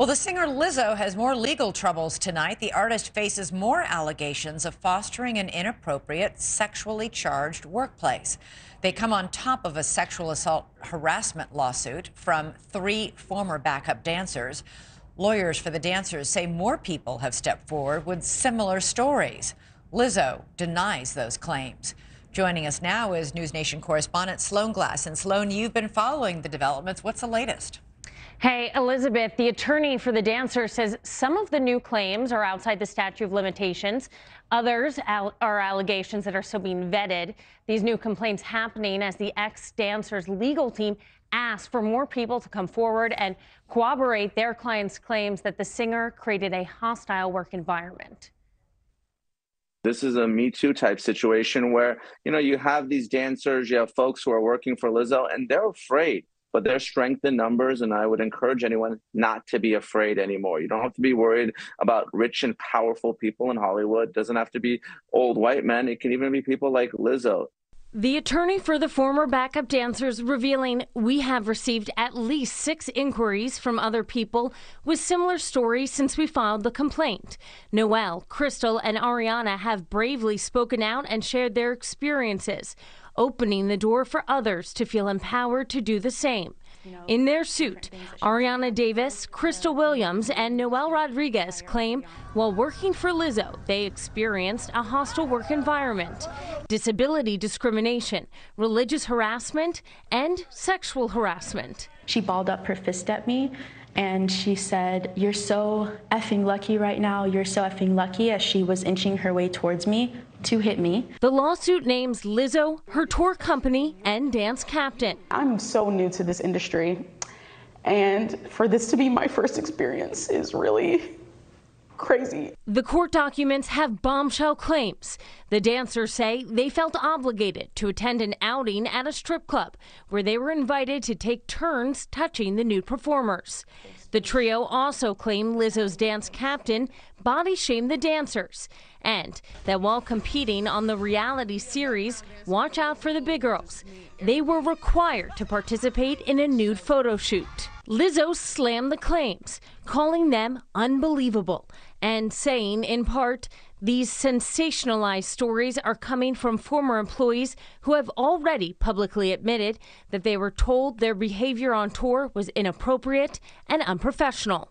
Well, the singer Lizzo has more legal troubles tonight. The artist faces more allegations of fostering an inappropriate, sexually charged workplace. They come on top of a sexual assault harassment lawsuit from three former backup dancers. Lawyers for the dancers say more people have stepped forward with similar stories. Lizzo denies those claims. Joining us now is NewsNation correspondent Sloan Glass. And Sloan, you've been following the developments. What's the latest? Hey, Elizabeth, the attorney for the dancer says some of the new claims are outside the statute of limitations. Others are allegations that are still being vetted. These new complaints happening as the ex-dancer's legal team asks for more people to come forward and corroborate their client's claims that the singer created a hostile work environment. This is a Me Too type situation where, you know, you have these dancers, you have folks who are working for Lizzo, and they're afraid but there's strength in numbers and i would encourage anyone not to be afraid anymore. You don't have to be worried about rich and powerful people in hollywood. It doesn't have to be old white men. It can even be people like lizzo. The attorney for the former backup dancers revealing we have received at least six inquiries from other people with similar stories since we filed the complaint. Noelle, Crystal, and Arianna have bravely spoken out and shared their experiences opening the door for others to feel empowered to do the same. In their suit, Arianna Davis, Crystal Williams, and Noelle Rodriguez claim while working for Lizzo, they experienced a hostile work environment, disability discrimination, religious harassment, and sexual harassment. She balled up her fist at me and she said, You're so effing lucky right now. You're so effing lucky as she was inching her way towards me to hit me. The lawsuit names Lizzo, her tour company, and dance captain. I'm so new to this industry, and for this to be my first experience is really crazy. The court documents have bombshell claims. The dancers say they felt obligated to attend an outing at a strip club where they were invited to take turns touching the nude performers. The trio also claimed Lizzo's dance captain body shamed the dancers and that while competing on the reality series Watch Out for the Big Grrrls, they were required to participate in a nude photo shoot. Lizzo slammed the claims, calling them unbelievable and saying, in part, these sensationalized stories are coming from former employees who have already publicly admitted that they were told their behavior on tour was inappropriate and unprofessional.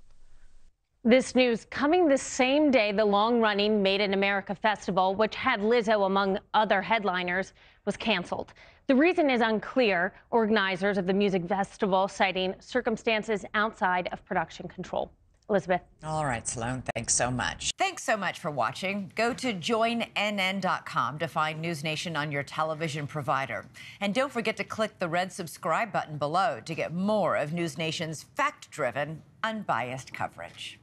This news coming the same day the long running Made in America festival, which had Lizzo among other headliners, was canceled. The reason is unclear, organizers of the music festival citing circumstances outside of production control. Elizabeth. All right, Sloan, thanks so much. Thanks so much for watching. Go to joinnn.com to find NewsNation on your television provider. And don't forget to click the red subscribe button below to get more of NewsNation's fact driven, unbiased coverage.